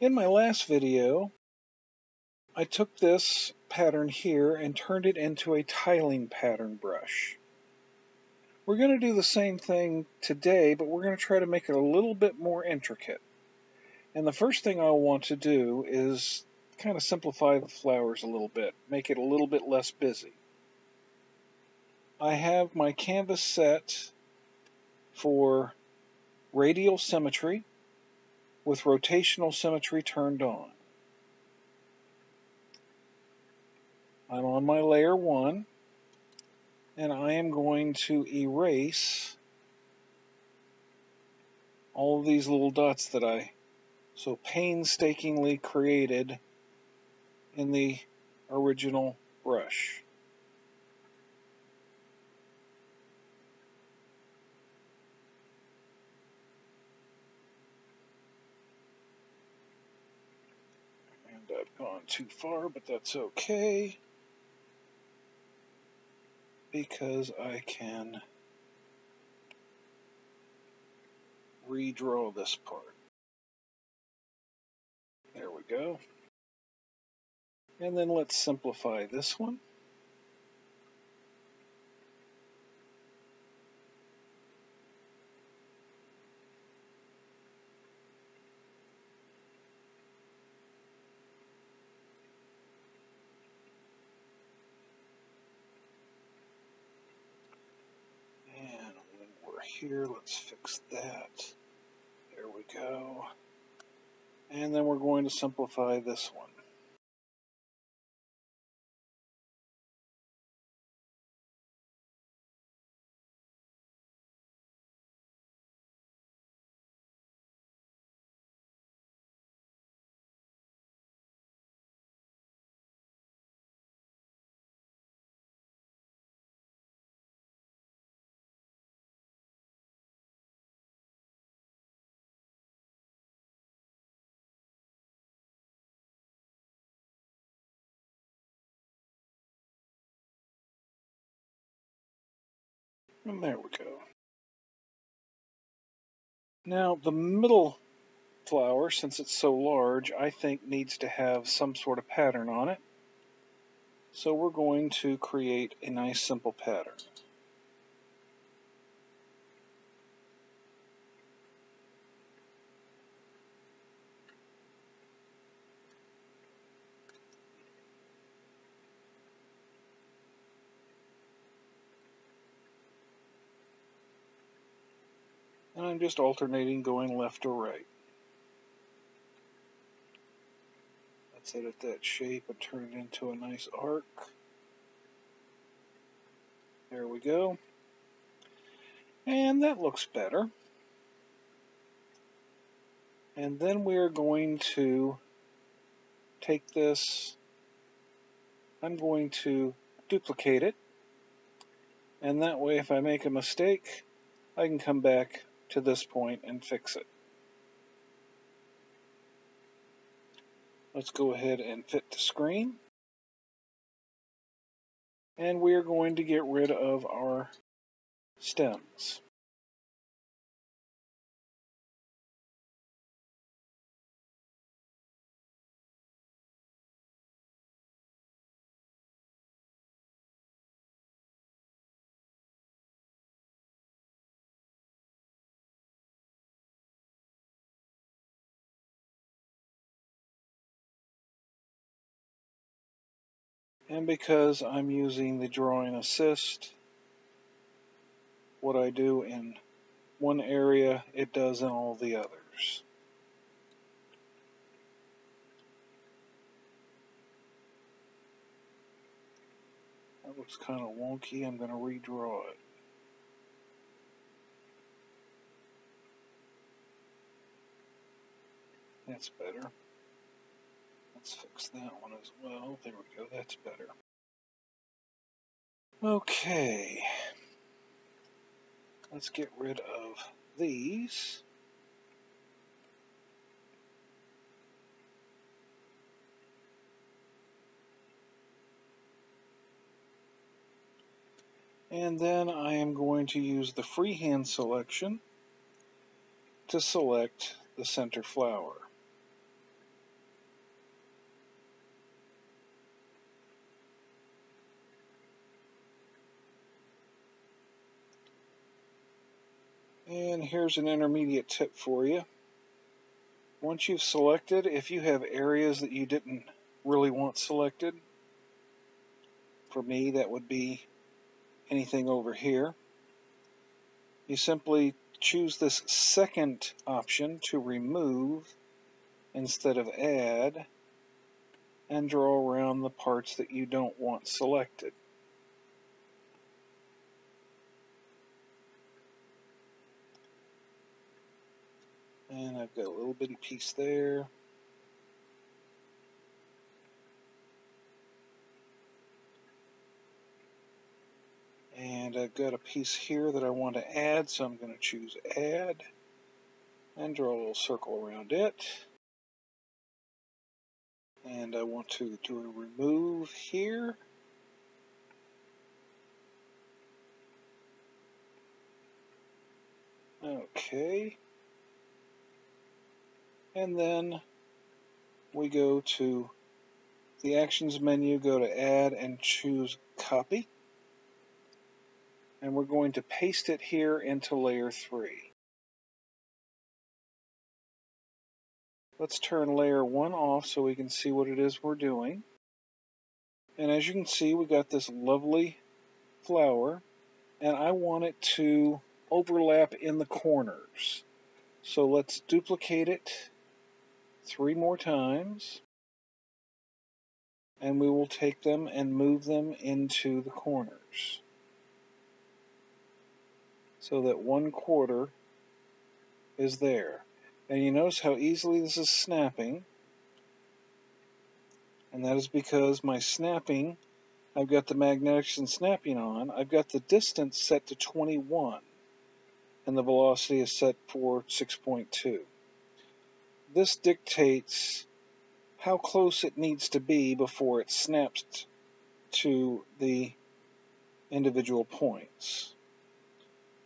In my last video, I took this pattern here and turned it into a tiling pattern brush. We're going to do the same thing today, but we're going to try to make it a little bit more intricate. And the first thing I want to do is kind of simplify the flowers a little bit, make it a little bit less busy. I have my canvas set for radial symmetry with rotational symmetry turned on. I'm on my layer 1 and I am going to erase all of these little dots that I so painstakingly created in the original brush. I've gone too far, but that's okay because I can redraw this part. There we go. And then let's simplify this one. Here. Let's fix that. There we go. And then we're going to simplify this one. And there we go. Now the middle flower, since it's so large, I think needs to have some sort of pattern on it. So we're going to create a nice simple pattern. Just alternating going left or right. Let's edit that shape and turn it into a nice arc. There we go. And that looks better. And then we are going to take this, I'm going to duplicate it. And that way if I make a mistake, I can come back to this point and fix it. Let's go ahead and fit the screen. And we are going to get rid of our stems. And because I'm using the drawing assist, what I do in one area, it does in all the others. That looks kind of wonky. I'm going to redraw it. That's better. Let's fix that one as well. There we go, that's better. Okay. Let's get rid of these. And then I am going to use the freehand selection to select the center flower. And here's an intermediate tip for you. Once you've selected, if you have areas that you didn't really want selected, for me that would be anything over here, you simply choose this second option to remove instead of add and draw around the parts that you don't want selected. And I've got a little bitty piece there. And I've got a piece here that I want to add, so I'm going to choose Add and draw a little circle around it. And I want to do a remove here. Okay. And then we go to the Actions menu, go to Add and choose Copy and we're going to paste it here into layer 3. Let's turn layer 1 off so we can see what it is we're doing. And as you can see, we got this lovely flower, and I want it to overlap in the corners. So let's duplicate it three more times, and we will take them and move them into the corners so that one quarter is there. And you notice how easily this is snapping. And that is because my snapping, I've got the magnetics and snapping on. I've got the distance set to 21. And the velocity is set for 6.2. This dictates how close it needs to be before it snaps to the individual points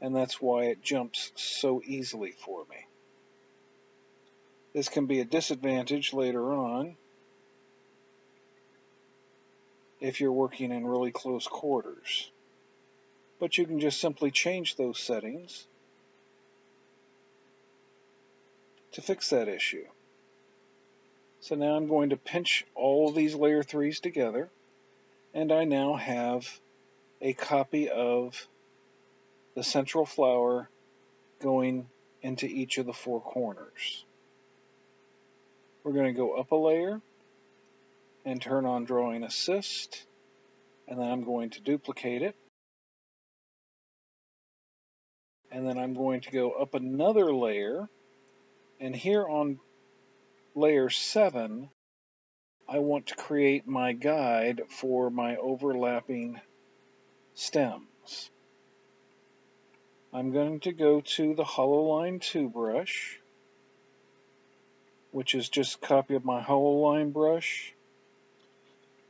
and that's why it jumps so easily for me. This can be a disadvantage later on if you're working in really close quarters. But you can just simply change those settings to fix that issue. So now I'm going to pinch all these layer 3s together and I now have a copy of the central flower going into each of the four corners. We're going to go up a layer and turn on Drawing Assist, and then I'm going to duplicate it. And then I'm going to go up another layer, and here on layer 7, I want to create my guide for my overlapping stems. I'm going to go to the HoloLine 2 brush, which is just a copy of my HoloLine brush,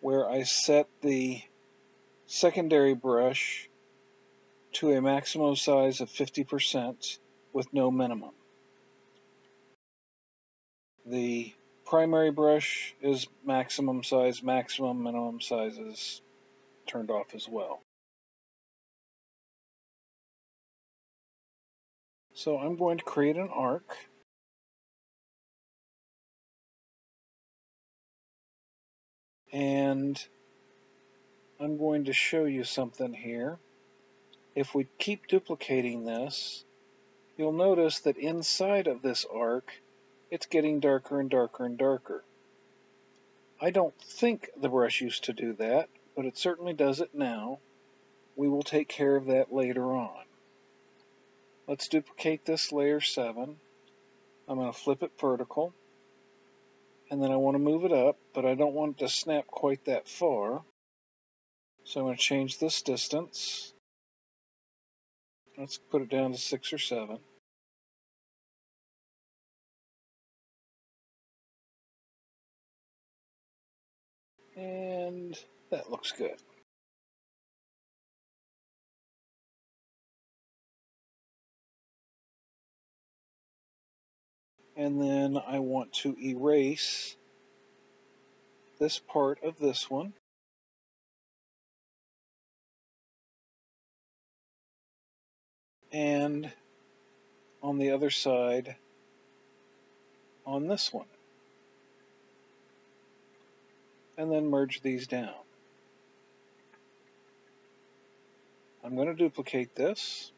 where I set the secondary brush to a maximum size of 50% with no minimum. The primary brush is maximum size, maximum minimum sizes turned off as well. So I'm going to create an arc. And I'm going to show you something here. If we keep duplicating this, you'll notice that inside of this arc, it's getting darker and darker and darker. I don't think the brush used to do that, but it certainly does it now. We will take care of that later on. Let's duplicate this layer 7. I'm going to flip it vertical. And then I want to move it up, but I don't want it to snap quite that far. So I'm going to change this distance. Let's put it down to 6 or 7. And that looks good. and then I want to erase this part of this one. And on the other side on this one. And then merge these down. I'm going to duplicate this.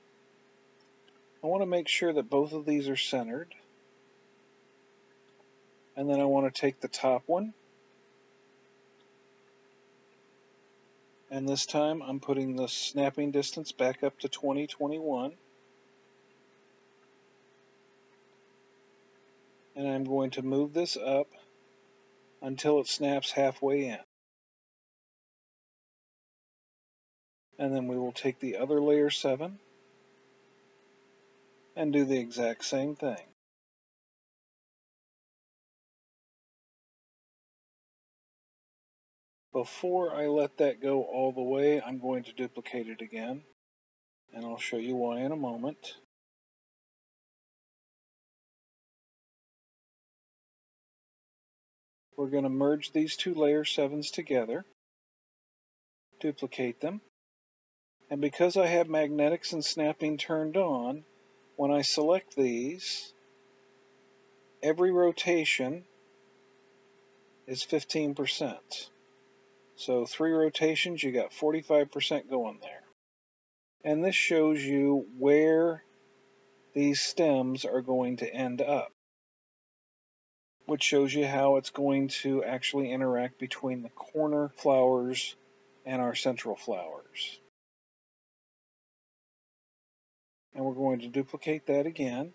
I want to make sure that both of these are centered. And then I want to take the top one. And this time I'm putting the snapping distance back up to 2021. And I'm going to move this up until it snaps halfway in. And then we will take the other layer 7 and do the exact same thing. Before I let that go all the way, I'm going to duplicate it again, and I'll show you why in a moment. We're going to merge these two layer 7s together, duplicate them, and because I have magnetics and snapping turned on, when I select these, every rotation is 15%. So three rotations, you got 45% going there. And this shows you where these stems are going to end up which shows you how it's going to actually interact between the corner flowers and our central flowers. And we're going to duplicate that again.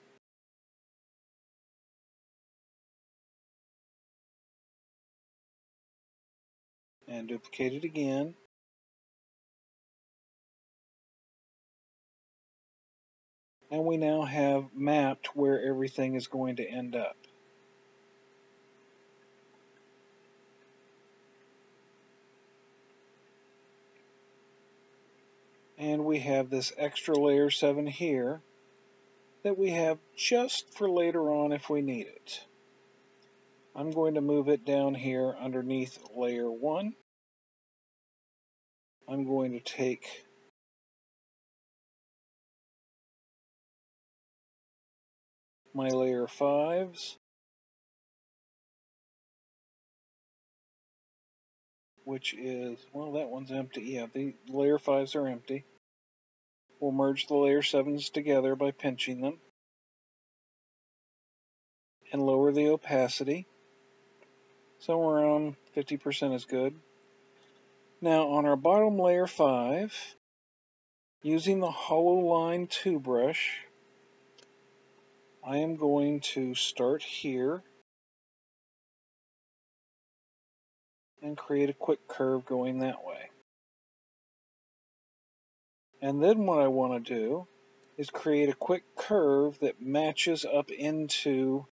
And duplicate it again. And we now have mapped where everything is going to end up. And we have this extra layer 7 here that we have just for later on if we need it. I'm going to move it down here underneath layer 1. I'm going to take my layer 5s which is, well that one's empty, yeah the layer 5s are empty. We'll merge the layer 7s together by pinching them and lower the opacity. Somewhere around 50% is good. Now on our bottom layer 5, using the hollow line 2 brush, I am going to start here and create a quick curve going that way. And then what I want to do is create a quick curve that matches up into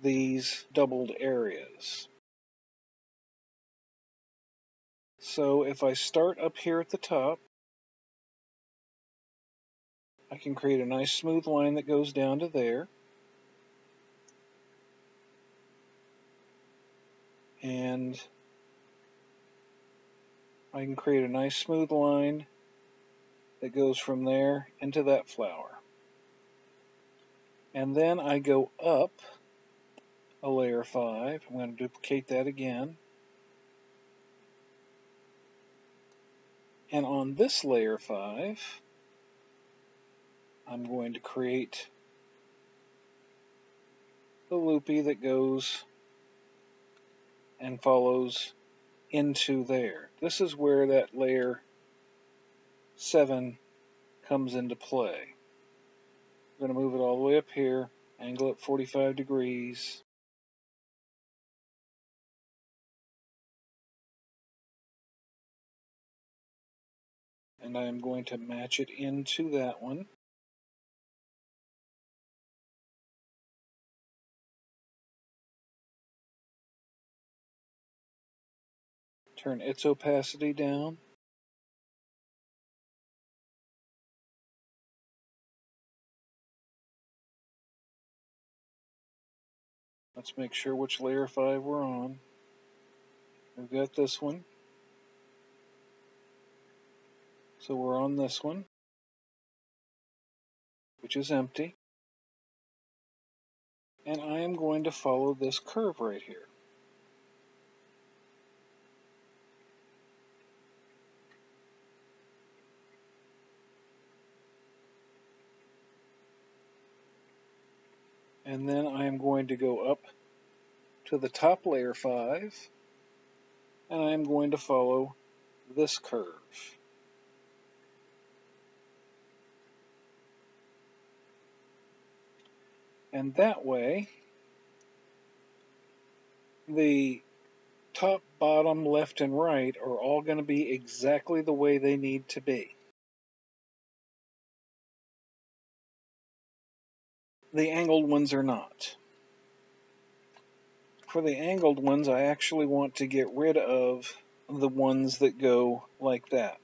these doubled areas. So if I start up here at the top, I can create a nice smooth line that goes down to there. And I can create a nice smooth line that goes from there into that flower. And then I go up a layer 5. I'm going to duplicate that again. And on this layer 5, I'm going to create the loopy that goes and follows into there. This is where that layer 7 comes into play. I'm going to move it all the way up here, angle it 45 degrees. And I am going to match it into that one. Turn its opacity down. Let's make sure which layer 5 we're on. We've got this one. So we're on this one. which is empty. And I am going to follow this curve right here. And then I am going to go up to the top layer 5 and I am going to follow this curve. And that way, the top, bottom, left, and right are all going to be exactly the way they need to be. The angled ones are not. For the angled ones, I actually want to get rid of the ones that go like that.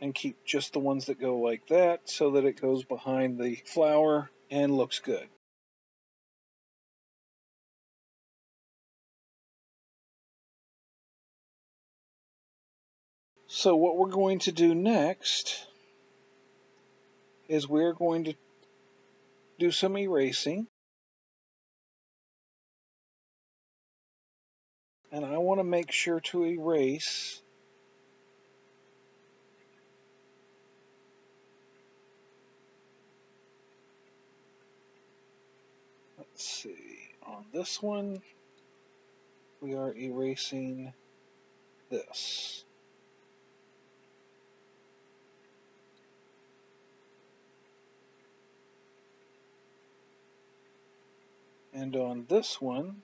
And keep just the ones that go like that so that it goes behind the flower and looks good. So what we're going to do next is we're going to do some erasing. And I want to make sure to erase let's see, on this one, we are erasing this. And on this one,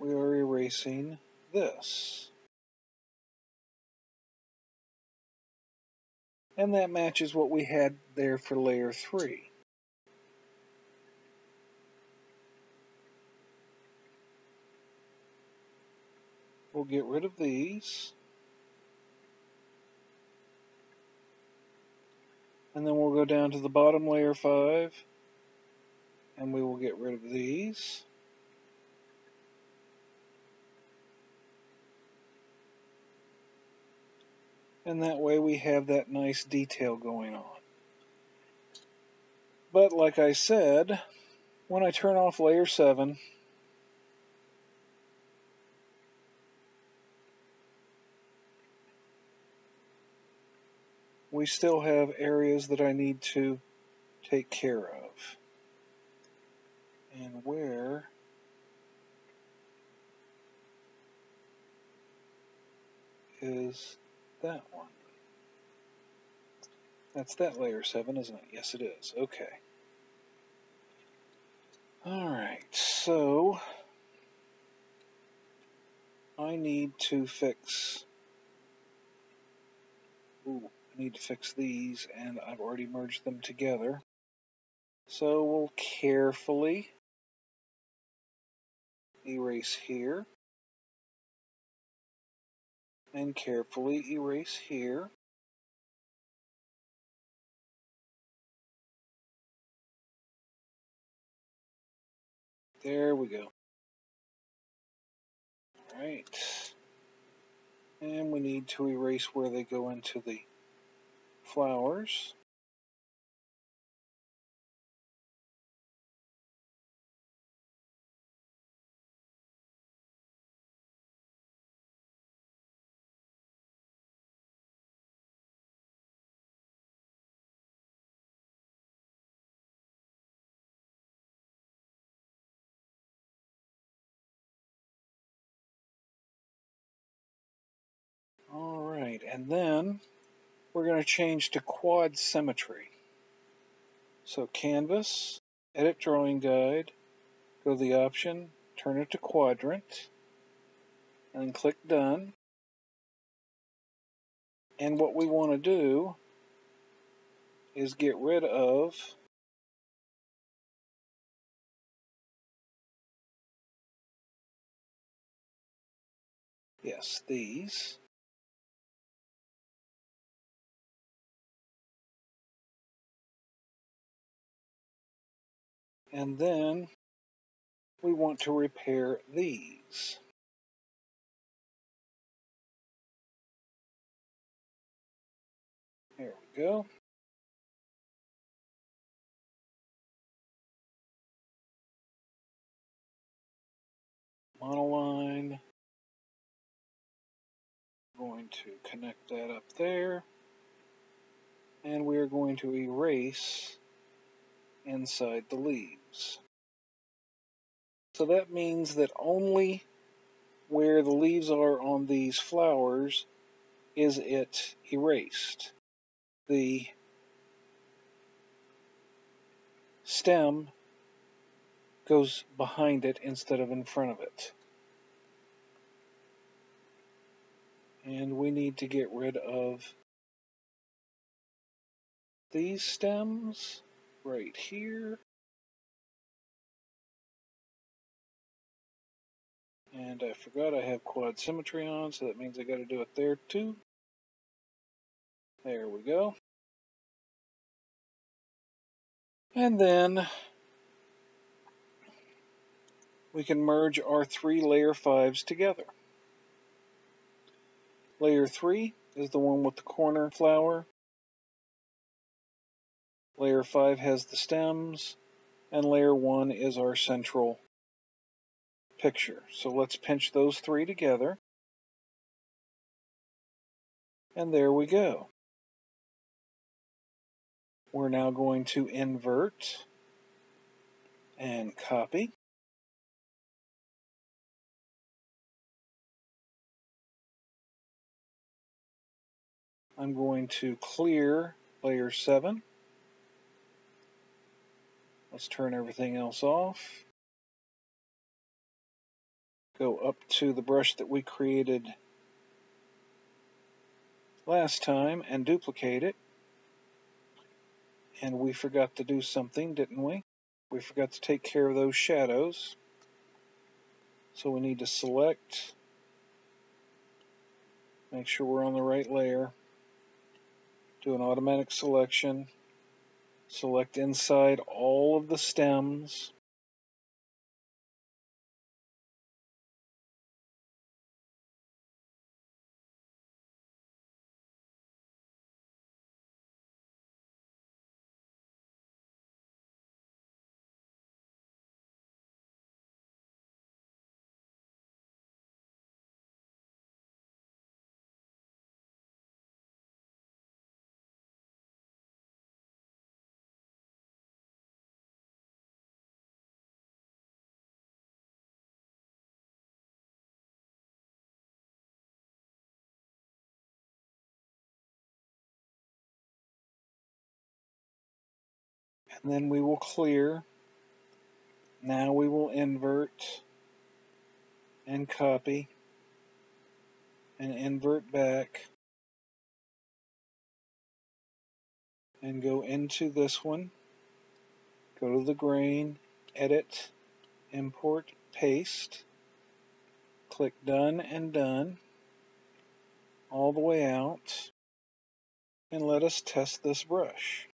we are erasing this. And that matches what we had there for layer 3. We'll get rid of these. And then we'll go down to the bottom layer 5 and we will get rid of these. And that way we have that nice detail going on. But like I said, when I turn off layer 7, we still have areas that I need to take care of. And where is that one? That's that layer 7, isn't it? Yes, it is. Okay. Alright, so I need to fix... Ooh, I need to fix these, and I've already merged them together. So we'll carefully erase here, and carefully erase here. There we go. All right. And we need to erase where they go into the flowers. And then we're going to change to quad symmetry. So canvas, edit drawing guide, go to the option, turn it to quadrant, and click done. And what we want to do is get rid of yes, these. And then we want to repair these. There we go. Monoline. Going to connect that up there. And we are going to erase inside the lead. So that means that only where the leaves are on these flowers is it erased. The stem goes behind it instead of in front of it. And we need to get rid of these stems right here. And I forgot I have quad symmetry on, so that means I got to do it there too. There we go. And then we can merge our three layer fives together. Layer three is the one with the corner flower. Layer five has the stems, and layer one is our central picture. So let's pinch those three together. And there we go. We're now going to invert and copy. I'm going to clear layer 7. Let's turn everything else off go up to the brush that we created last time and duplicate it. And we forgot to do something, didn't we? We forgot to take care of those shadows. So we need to select, make sure we're on the right layer, do an automatic selection, select inside all of the stems, and then we will clear. Now we will invert and copy and invert back and go into this one. Go to the grain, edit, import, paste. Click done and done all the way out and let us test this brush.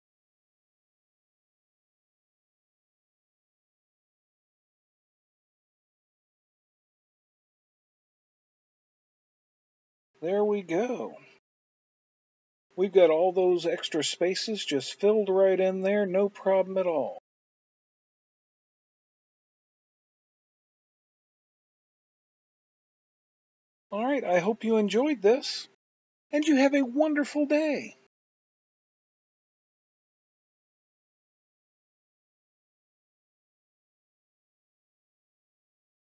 There we go. We've got all those extra spaces just filled right in there, no problem at all. All right, I hope you enjoyed this, and you have a wonderful day.